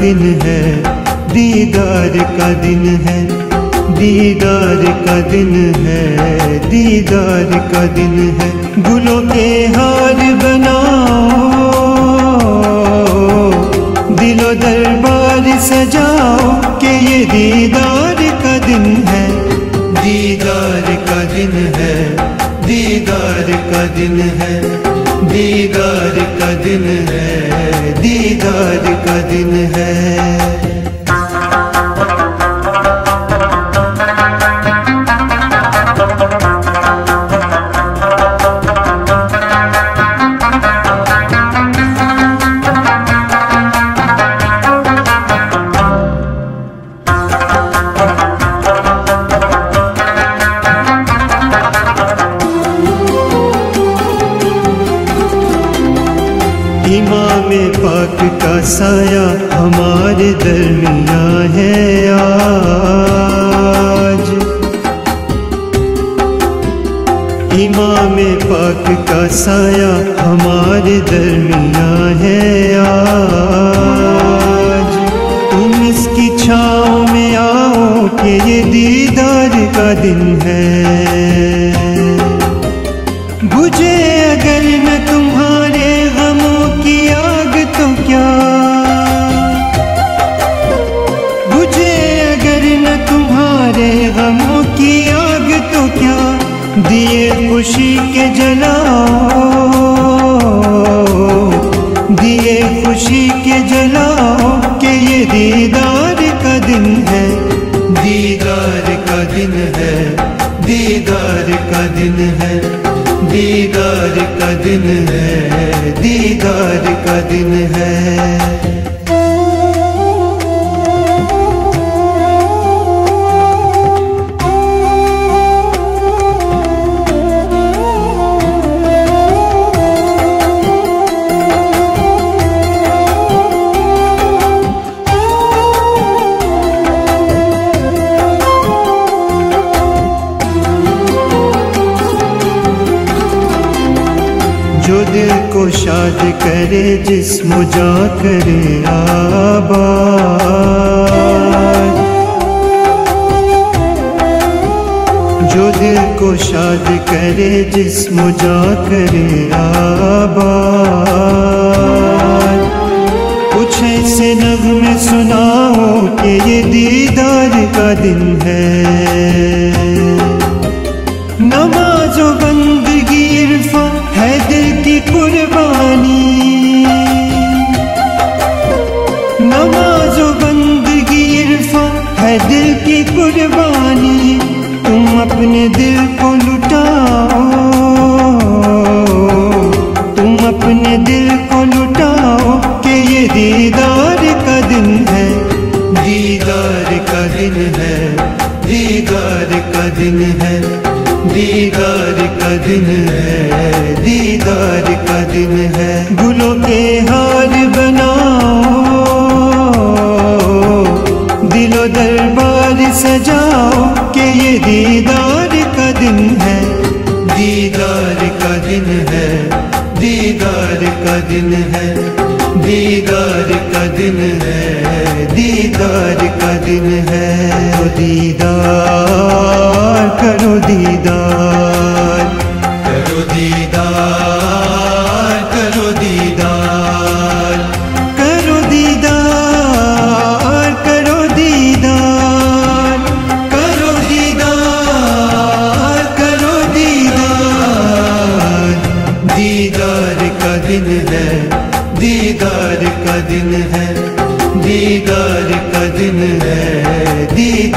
दिन है, दीदार का दिन है, दीदार का दिन है, दीदार का दिन है। गुलों के हार बनाओ, दिलो दरबार सजाओ के ये दीदार का दिन है। दीदार का दिन है, दीदार का दिन है। दीदार का दिन है दीदार का दिन है। इमाम पाक का साया हमारे दरमिया है आज। इमाम पाक का साया हमारे दरमिया है आज। तुम इसकी छाँव में आओ कि ये दीदार का दिन है। बुझे अगर न तुम्हारे गमों की आग तो क्या दिए खुशी के जलाओ? दिए खुशी के जलाओ के ये दीदार का दिन है? दीदार का दिन है, दीदार का दिन है, दीदार का दिन है, दीदार का दिन है। शाद करे, जिस्म जा करे आबाद। जो दिल को शाद करे, जिस्म जा करे आबाद। कुछ ऐसे नगमे सुनाओ कि ये दीदार का दिन है। अपने दिल को लुटाओ। तुम अपने दिल को लुटाओ कि ये दीदार का दिन है। दीदार का दिन है। दीदार का दिन है। दीदार का दिन है। दीदार का दिन है। गुलों के हार बनाओ। दिलो दरबार सजाओ। दीदार का दिन है। दीदार का दिन है। दीदार का दिन है। दीदार का दिन है। दीदार का दिन है। दीदार करो दीदार। दिन है दीदार का दिन है दीदार का दिन है दीदार